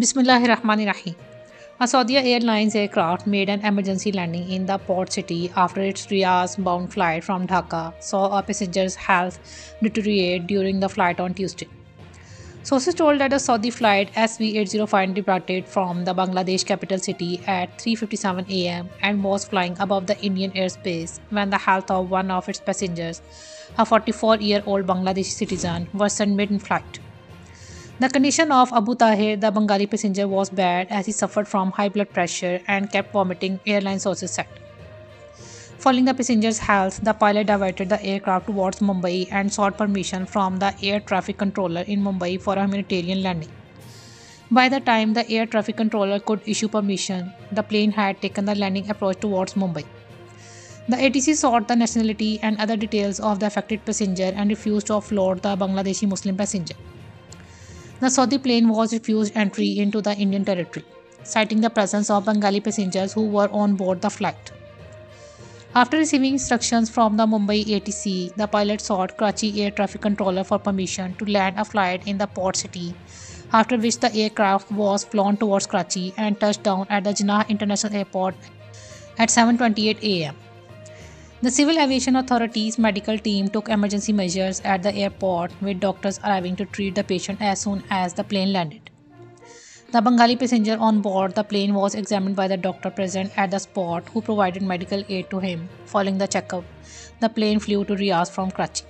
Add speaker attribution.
Speaker 1: Bismillahirrahmanirrahim. A Saudi Airlines aircraft made an emergency landing in the port city after its Riyadh bound flight from Dhaka saw a passenger's health deteriorate during the flight on Tuesday. Sources told that the Saudi flight SV805 departed from the Bangladesh capital city at 3:57 a.m. and was flying above the Indian airspace when the health of one of its passengers, a 44-year-old Bangladeshi citizen, worsened mid-flight. The condition of Abu Tahir, the Bengali passenger, was bad as he suffered from high blood pressure and kept vomiting, airline sources said. Following the passenger's health, the pilot diverted the aircraft towards Mumbai and sought permission from the air traffic controller in Mumbai for a humanitarian landing. By the time the air traffic controller could issue permission, the plane had taken the landing approach towards Mumbai. The ATC sought the nationality and other details of the affected passenger and refused to offload the Bangladeshi Muslim passenger. The Saudi plane was refused entry into the Indian territory, citing the presence of Bengali passengers who were on board the flight. After receiving instructions from the Mumbai ATC, the pilot sought Karachi air traffic controller for permission to land a flight in the port city, after which the aircraft was flown towards Karachi and touched down at the Jinnah International Airport at 7:28 a.m. The Civil Aviation Authority's medical team took emergency measures at the airport, with doctors arriving to treat the patient as soon as the plane landed. The Bengali passenger on board the plane was examined by the doctor present at the spot, who provided medical aid to him. Following the checkup, the plane flew to Riyadh from Karachi.